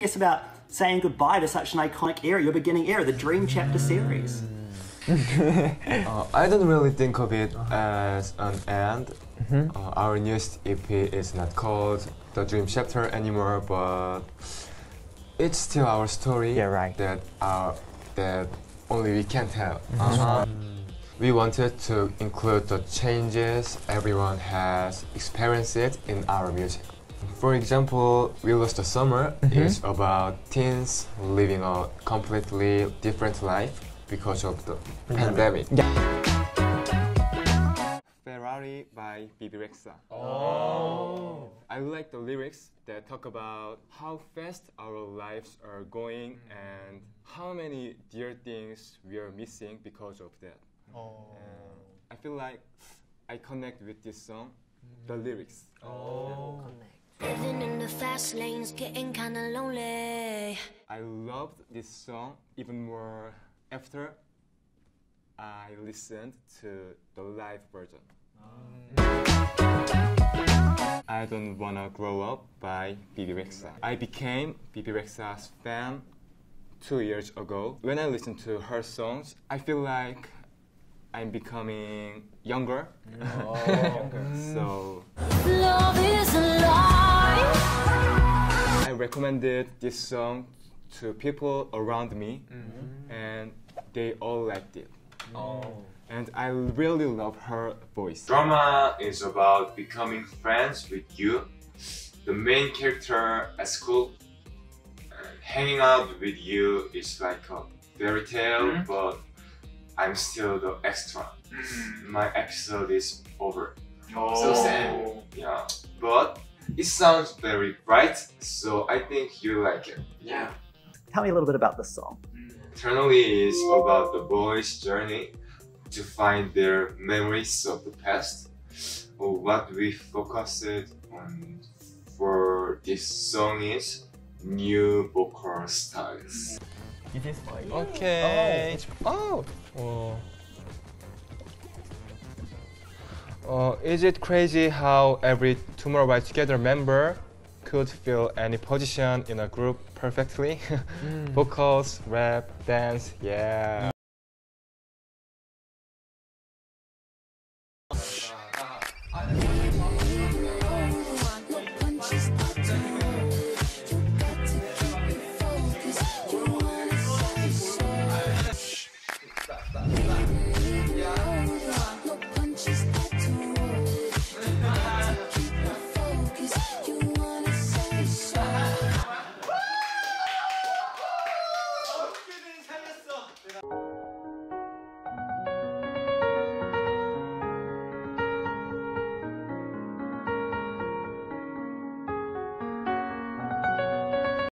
It's about saying goodbye to such an iconic era, your beginning era, the Dream Chapter series. Uh, I don't really think of it as an end. Uh, our newest EP is not called The Dream Chapter anymore, but it's still our story Yeah, right. that our that only we can tell. Uh, we wanted to include the changes everyone has experienced it in our music. For example, We Lost the Summer mm-hmm. is about teens living a completely different life because of the pandemic. Ferrari by Bebe Rexha. Oh. I like the lyrics that talk about how fast our lives are going and how many dear things we are missing because of that. Oh. And I feel like I connect with this song, the lyrics. Living in the fast lanes, getting kinda lonely. I loved this song even more after I listened to the live version. I Don't Wanna Grow Up by Bebe Rexha. I became Bebe Rexha's fan two years ago. When I listen to her songs, I feel like I'm becoming younger. Oh. so Love is alive. I recommended this song to people around me, mm-hmm. and they all liked it. Oh. And I really love her voice. Drama is about becoming friends with you, the main character at school. Uh, hanging out with you is like a fairy tale, mm-hmm. but I'm still the extra. Mm-hmm. My episode is over. Oh. So sad. Yeah, but it sounds very bright, so I think you like it. Yeah. Tell me a little bit about this song. Eternally is about the boys' journey to find their memories of the past. Or what we focused on for this song is new vocal styles. It is my Okay. Oh. Oh. oh. Uh, is it crazy how every Tomorrow by Together member could fill any position in a group perfectly? Vocals, rap, dance, yeah.